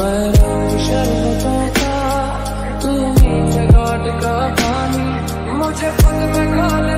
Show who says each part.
Speaker 1: मैं शरबतों का तू मीठे घाट का पानी। मुझे पग में खा